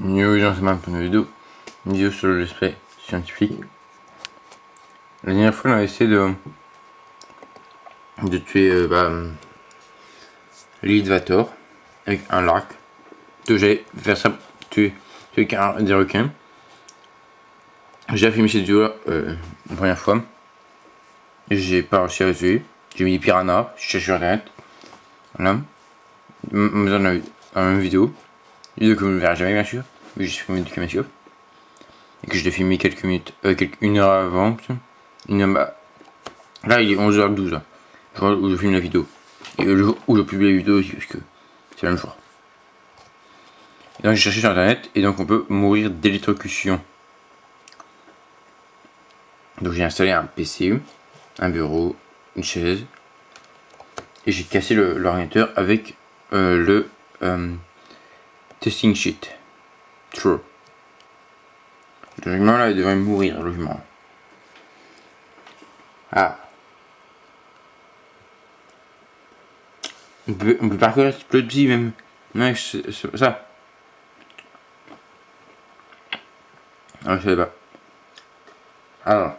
Dans cette une vidéo, une vidéo sur l'aspect scientifique. La dernière fois, on a essayé de, de tuer euh, bah, l'Idvator avec un lac. Donc j'allais faire ça, tuer, tuer des requins. J'ai filmé cette vidéo euh, la première fois. J'ai pas réussi à le tuer. J'ai mis des piranhas, je cherche sur internet. Voilà. Dans la même vidéo. Vidéo que vous ne verrez jamais bien sûr. Que j'ai filmé du caméscope. Et que je l'ai filmé quelques minutes, euh, quelques, une heure avant. Bah, là il est 11h12 là. où je filme la vidéo. Et le jour où je publie la vidéo aussi parce que c'est le même jour. Et donc j'ai cherché sur internet et donc on peut mourir d'électrocution. Donc j'ai installé un PC, un bureau, une chaise. Et j'ai cassé l'ordinateur avec euh, le euh, testing sheet. True. Logiquement là il devrait mourir logiquement. Ah. On peut, on peut parcourir le petit même. Non, ça. Ah, je sais pas. Alors.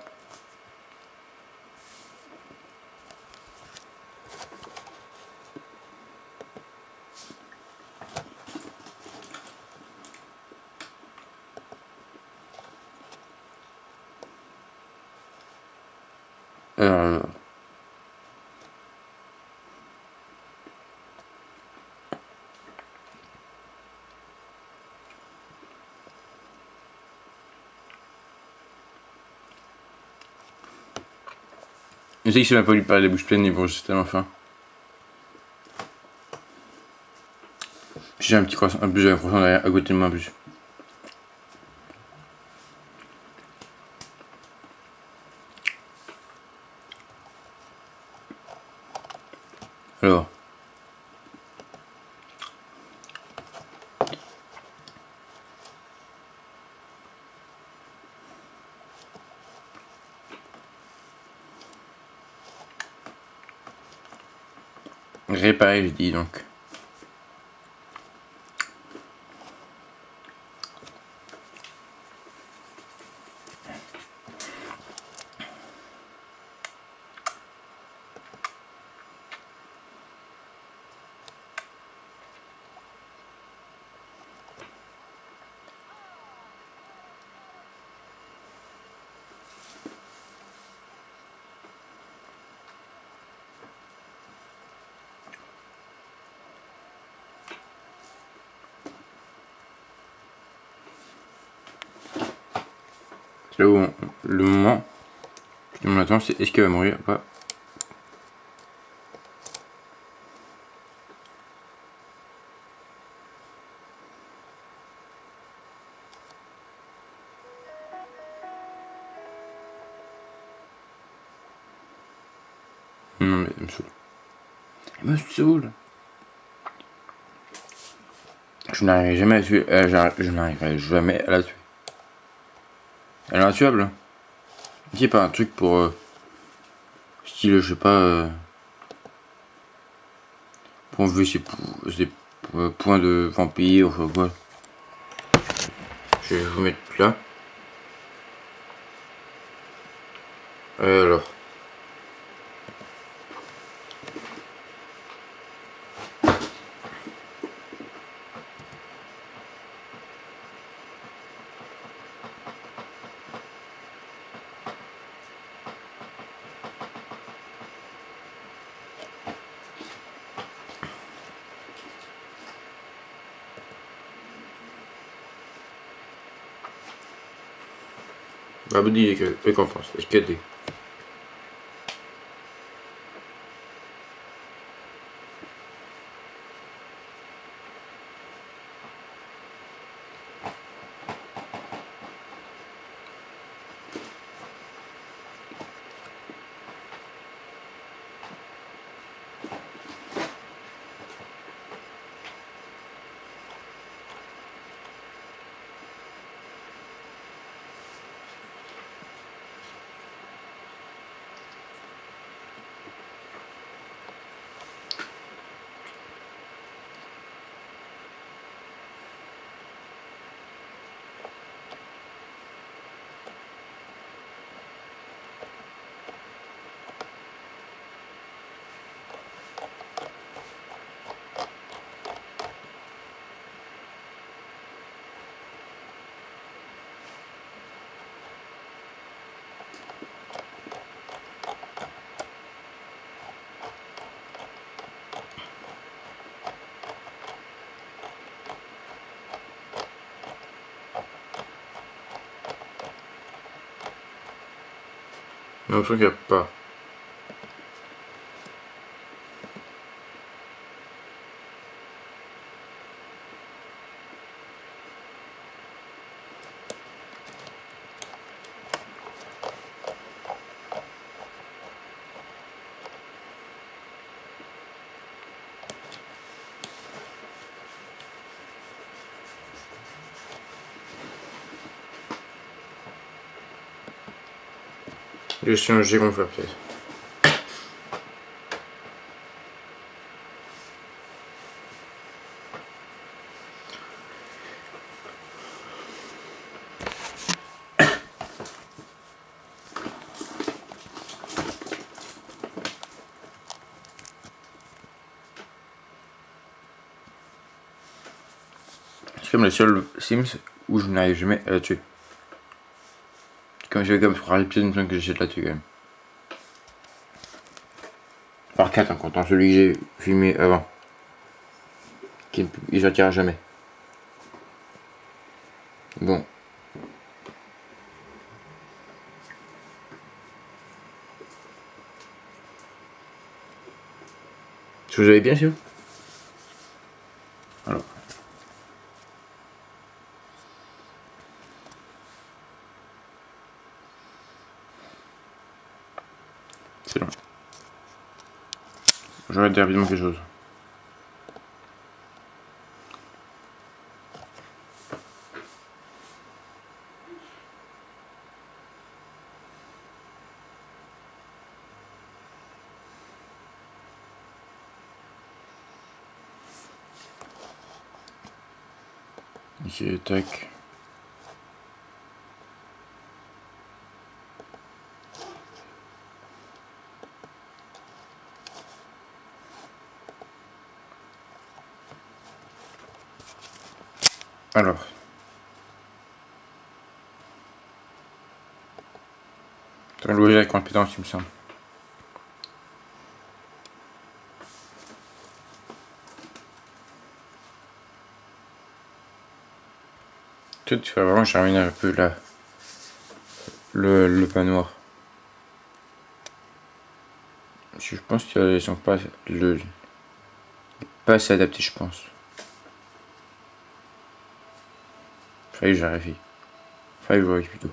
Je sais que je m'a pas lui parler la bouche pleine, mais bon, j'ai tellement faim. J'ai un petit croissant, un plus, j'ai un croissant derrière, à côté de moi en plus. Alors. Je dis donc. Là où le moment je me attends c'est est-ce qu'elle va mourir ou pas Non mais elle me saoule. Elle me saoule. Je n'arriverai jamais à tuer. Euh, je n'arriverai jamais à la tuer. Elle est intuable. Il pas un truc pour... Euh, style, je sais pas... Euh, pour enlever ses, euh, points de vampire ou quoi. Je vais vous mettre là. Alors... Abonne-toi avec confiance. Est-ce que je qu'il n'y a Je suis un giron peut-être. C'est comme les seuls Sims où je n'arrive jamais à la tuer. Comme je vais comme sur l'épisode, il que j'ai là-dessus quand même. Par 4 en comptant celui que j'ai filmé avant. Qui ne sortira jamais. Bon. Que vous avez bien sûr Alors. C'est long. J'arrête rapidement quelque chose. Alors. C'est un loyer avec compétence, il me semble. Tu vas vraiment terminer un peu là. Le, le pas noir. Je pense qu'ils sont pas le pas assez adaptés, je pense. Vérifie. Fallait que je vérifie plutôt.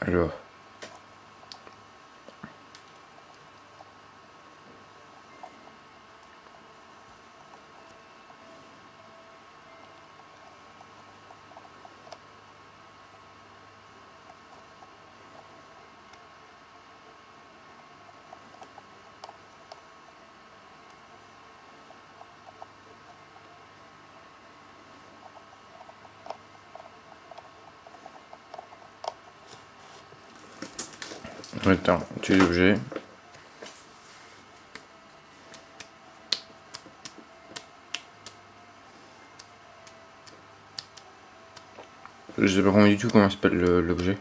Alors. Attends, es obligé. Je sais pas du tout comment s'appelle l'objet.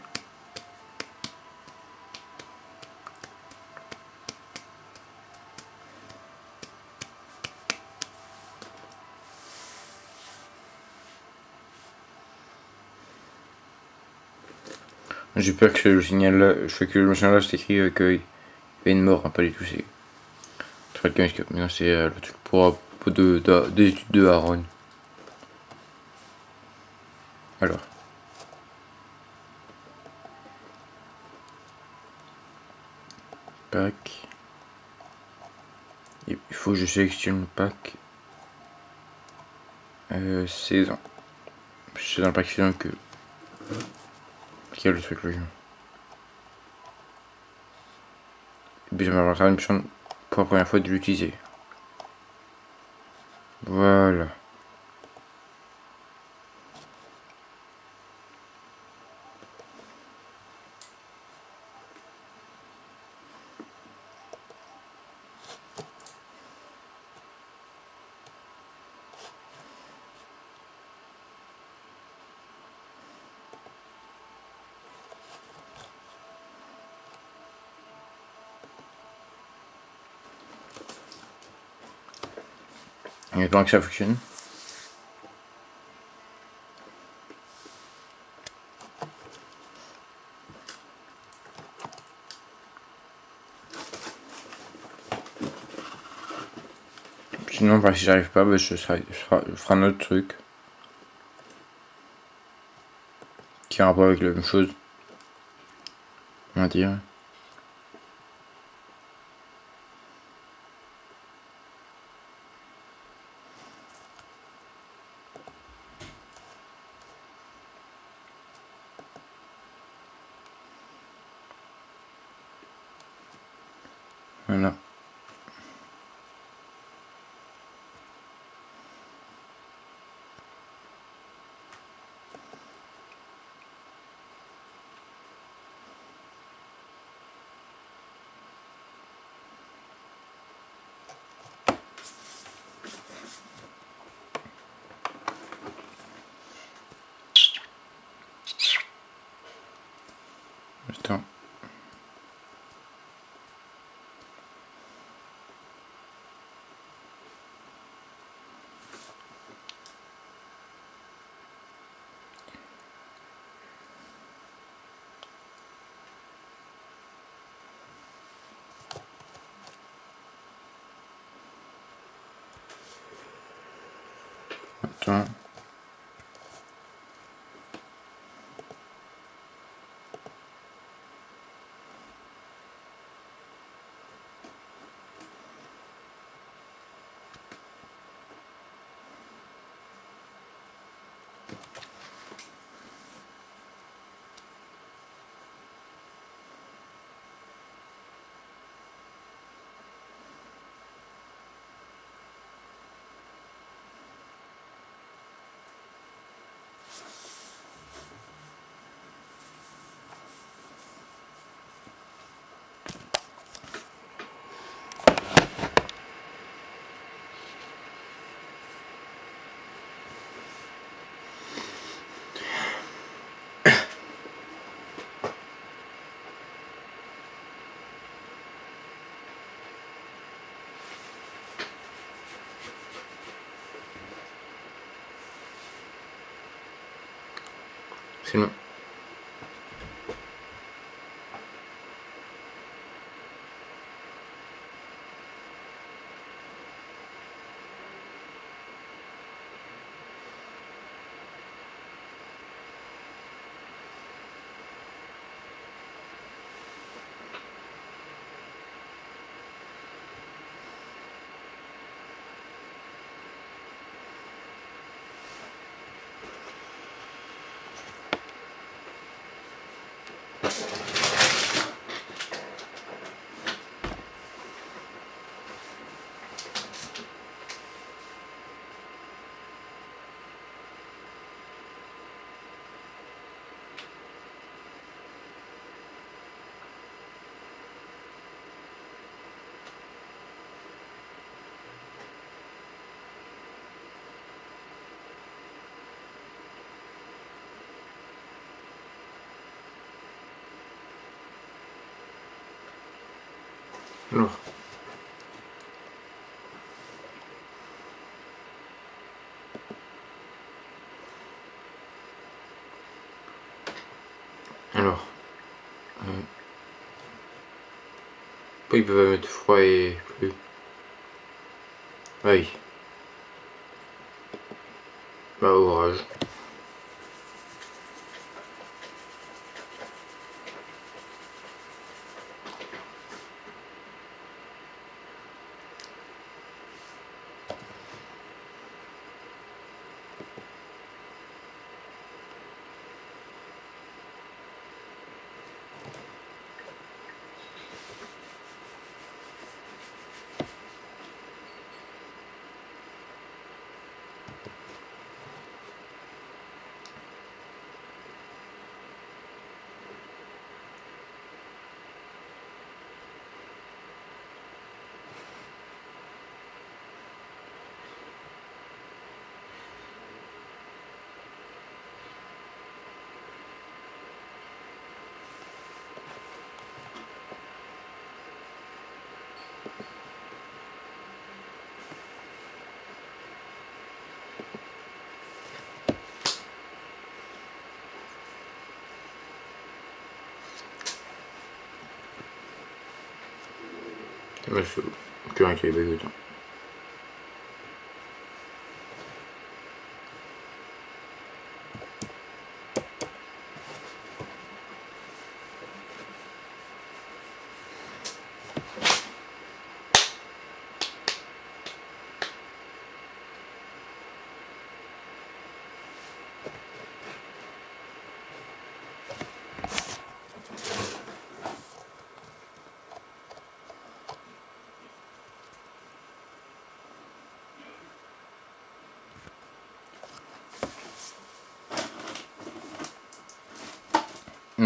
J'ai peur que le signal là, je fais que le signal là c'est écrit euh, qu'il y une mort, hein, pas du tout, c'est mais non c'est euh, le truc pour, pour de, de, des études de Aaron. Alors. Pack. Il faut que je sélectionne le pack. Euh, saison. C'est dans le pack saison que est le truc là. Et puis j'aimerais avoir une chance pour la première fois de l'utiliser. Voilà. Ça fonctionne. Sinon, bah, si j'arrive pas, bah, je, ferai, un autre truc. Qui a rapport avec la même chose. On va dire. Voilà. Attends. Attends. C'est Alors. Alors. Euh. Ils peuvent mettre froid et plus Oui. let's do our cabbage with them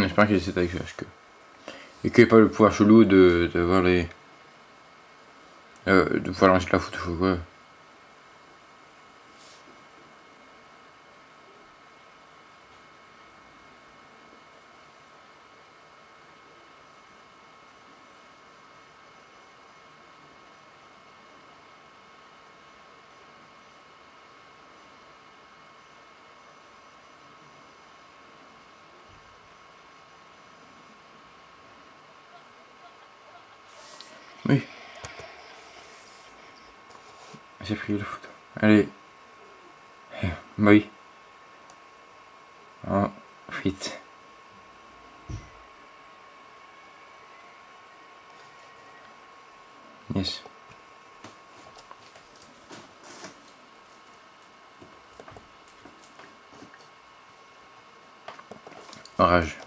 bevuto. J'espère qu'il essaie avec que. Et qu'il n'y pas le pouvoir chelou de, de voir les. Euh, de pouvoir lancer la photo quoi. Oui. J'ai pris la photo. Allez. Oui. Oh, vite. Yes. Orage.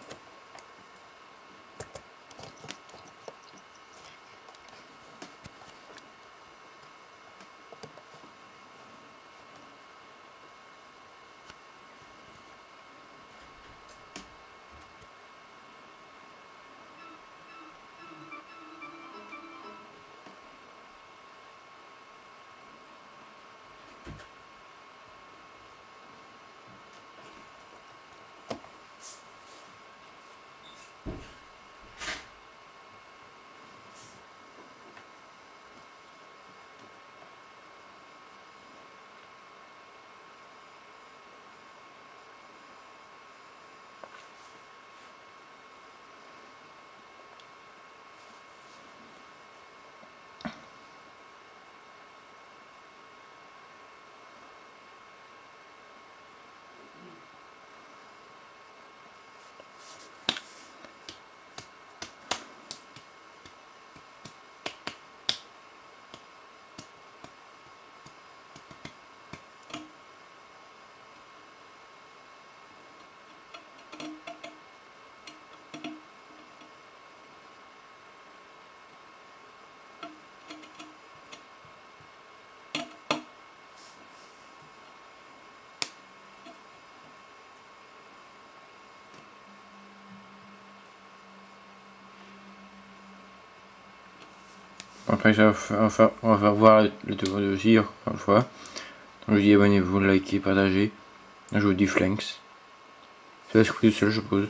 Après, on va, on va voir le tour de encore une fois. Donc, je dis abonnez-vous, likez, partagez. Je vous dis flanks. C'est la surprise seul, je suppose.